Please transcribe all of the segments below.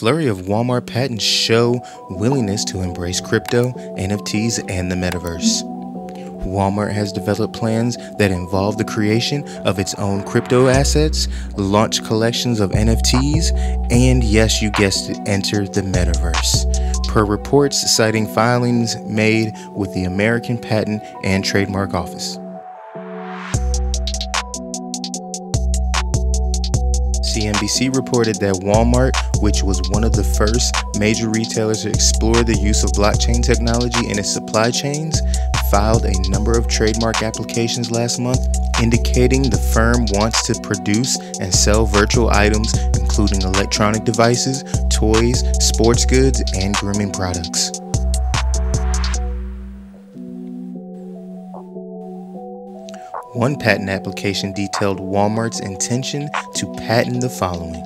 flurry of Walmart patents show willingness to embrace crypto, NFTs, and the metaverse. Walmart has developed plans that involve the creation of its own crypto assets, launch collections of NFTs, and yes, you guessed it, enter the metaverse. Per reports citing filings made with the American Patent and Trademark Office. CNBC reported that Walmart, which was one of the first major retailers to explore the use of blockchain technology in its supply chains, filed a number of trademark applications last month, indicating the firm wants to produce and sell virtual items, including electronic devices, toys, sports goods, and grooming products. One patent application detailed Walmart's intention to patent the following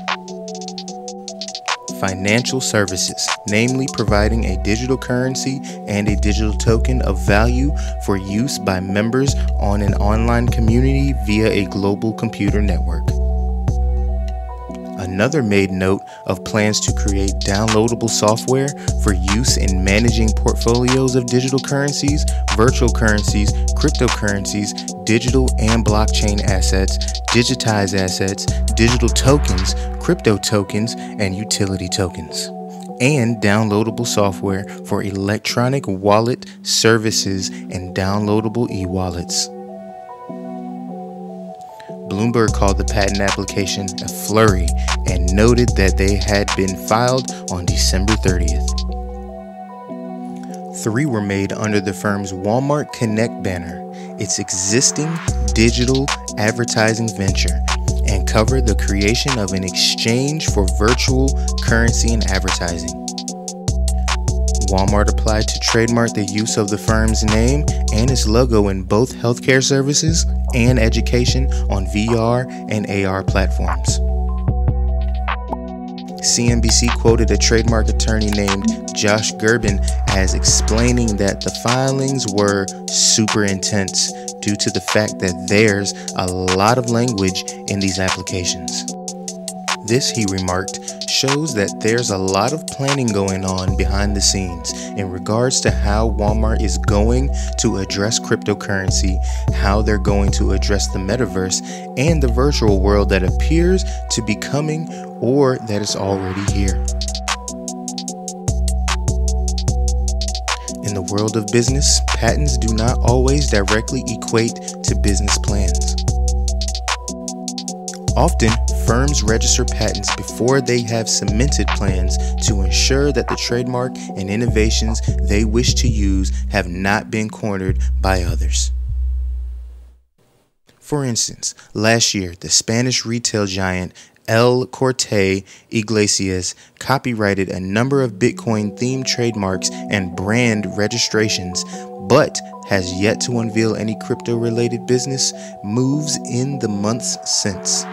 financial services, namely providing a digital currency and a digital token of value for use by members on an online community via a global computer network. Another made note of plans to create downloadable software for use in managing portfolios of digital currencies, virtual currencies, cryptocurrencies, digital and blockchain assets, digitized assets, digital tokens, crypto tokens, and utility tokens. And downloadable software for electronic wallet services and downloadable e wallets. Bloomberg called the patent application a flurry and noted that they had been filed on December 30th. Three were made under the firm's Walmart Connect banner, its existing digital advertising venture, and cover the creation of an exchange for virtual currency and advertising. Walmart applied to trademark the use of the firm's name and its logo in both healthcare services and education on VR and AR platforms. CNBC quoted a trademark attorney named Josh Gerben as explaining that the filings were super intense due to the fact that there's a lot of language in these applications. This, he remarked, shows that there's a lot of planning going on behind the scenes in regards to how Walmart is going to address cryptocurrency, how they're going to address the metaverse, and the virtual world that appears to be coming or that is already here. In the world of business, patents do not always directly equate to business plans. Often, firms register patents before they have cemented plans to ensure that the trademark and innovations they wish to use have not been cornered by others. For instance, last year, the Spanish retail giant El Corte Inglés copyrighted a number of Bitcoin themed trademarks and brand registrations, but has yet to unveil any crypto related business moves in the months since.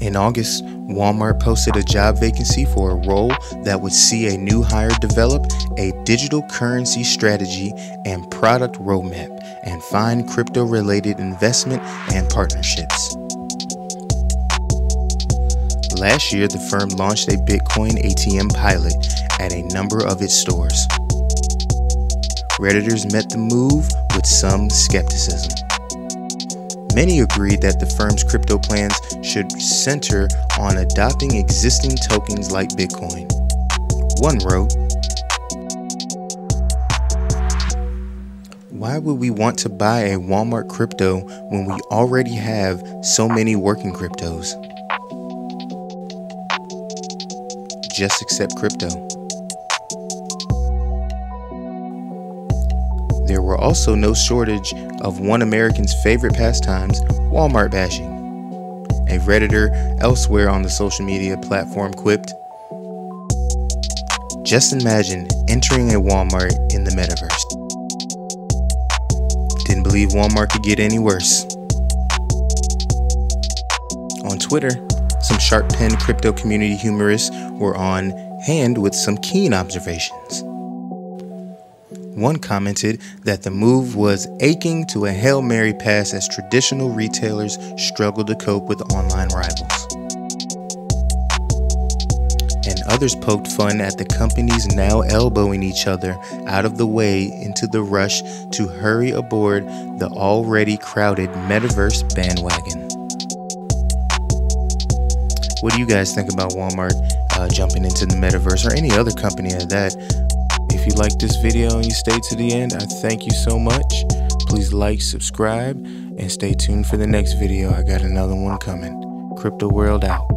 In August, Walmart posted a job vacancy for a role that would see a new hire develop a digital currency strategy and product roadmap and find crypto related investment and partnerships. Last year, the firm launched a Bitcoin ATM pilot at a number of its stores. Redditors met the move with some skepticism. Many agreed that the firm's crypto plans should center on adopting existing tokens like Bitcoin. One wrote, Why would we want to buy a Walmart crypto when we already have so many working cryptos? Just accept crypto. There were also no shortage of one American's favorite pastimes, Walmart bashing. A Redditor elsewhere on the social media platform quipped, Just imagine entering a Walmart in the metaverse. Didn't believe Walmart could get any worse. On Twitter, some sharp pen crypto community humorists were on hand with some keen observations. One commented that the move was aching to a Hail Mary pass as traditional retailers struggle to cope with online rivals. And others poked fun at the companies now elbowing each other out of the way into the rush to hurry aboard the already crowded metaverse bandwagon. What do you guys think about Walmart uh, jumping into the metaverse or any other company at that? If you like this video and you stayed to the end, I thank you so much. Please like, subscribe, and stay tuned for the next video. I got another one coming. Crypto World out.